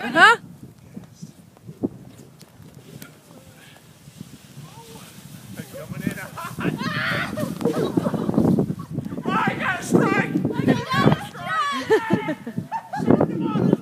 Huh? Oh, I got a strike! I got a strike!